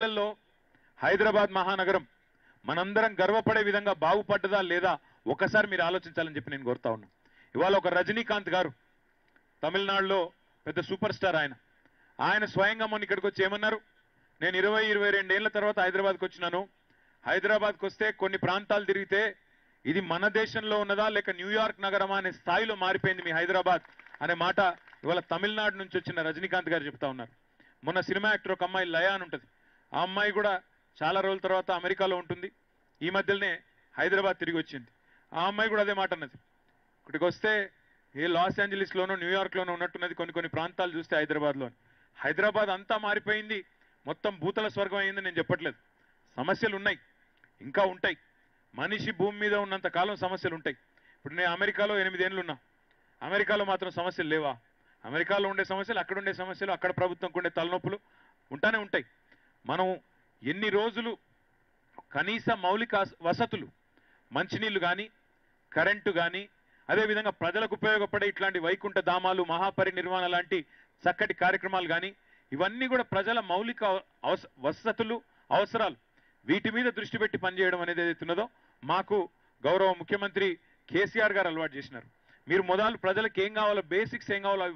నెలల్లో హైదరాబాద్ మహానగరం మనందరం గర్వపడే విధంగా బాగుపడ్డదా లేదా ఒకసారి మీరు ఆలోచించాలని చెప్పి నేను కోరుతా ఉన్నా. ఇవాళ ఒక రజనీకాంత్ గారు తమిళనాడులో పెద్ద సూపర్ స్టార్ ఆయన. ఆయన స్వయంగా మొన్న ఇక్కడికి వచ్చి ఏమన్నారు? నేను ఇరవై ఇరవై రెండేళ్ళ తర్వాత హైదరాబాద్కి వచ్చినాను. హైదరాబాద్కి వస్తే కొన్ని ప్రాంతాలు తిరిగితే ఇది మన దేశంలో ఉన్నదా లేక న్యూయార్క్ నగరమా అనే స్థాయిలో మారిపోయింది మీ హైదరాబాద్ అనే మాట ఇవాళ తమిళనాడు నుంచి వచ్చిన రజనీకాంత్ గారు చెప్తా ఉన్నారు. మొన్న సినిమా యాక్టర్ ఒక అమ్మాయి లయా అని ఉంటుంది. ఆ అమ్మాయి కూడా చాలా రోజుల తర్వాత అమెరికాలో ఉంటుంది. ఈ మధ్యలోనే హైదరాబాద్ తిరిగి వచ్చింది. ఆ అమ్మాయి కూడా అదే మాట అన్నది. ఇక్కడికి వస్తే ఏ లాస్ ఏంజలీస్లోనూ న్యూయార్క్లోనో ఉన్నట్టున్నది కొన్ని కొన్ని ప్రాంతాలు చూస్తే హైదరాబాద్లో హైదరాబాద్ అంతా మారిపోయింది. మొత్తం భూతల స్వర్గం అయిందని నేను చెప్పట్లేదు. సమస్యలు ఉన్నాయి. ఇంకా ఉంటాయి. మనిషి భూమి మీద ఉన్నంత కాలం సమస్యలు ఉంటాయి. ఇప్పుడు నేను అమెరికాలో ఎనిమిదేళ్ళు ఉన్నా. అమెరికాలో మాత్రం సమస్యలు లేవా? అమెరికాలో ఉండే సమస్యలు అక్కడ ఉండే సమస్యలు అక్కడ ప్రభుత్వంకు ఉండే తలనొప్పులు ఉంటానే ఉంటాయి. మనం ఎన్ని రోజులు కనీస మౌలిక వసతులు మంచినీళ్ళు కానీ కరెంటు కానీ అదేవిధంగా ప్రజలకు ఉపయోగపడే ఇట్లాంటి వైకుంఠ ధామాలు మహాపరినిర్వాణ లాంటి చక్కటి కార్యక్రమాలు కానీ ఇవన్నీ కూడా ప్రజల మౌలిక అవస- వసతులు అవసరాలు వీటి మీద దృష్టి పెట్టి పనిచేయడం అనేది ఏదైతున్నదో మాకు గౌరవ ముఖ్యమంత్రి కేసీఆర్ గారు అలవాటు చేసినారు. మీరు మొదలు ప్రజలకు ఏం కావాలో బేసిక్స్ ఏం కావాలో అవి